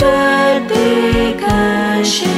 Richard Picashin.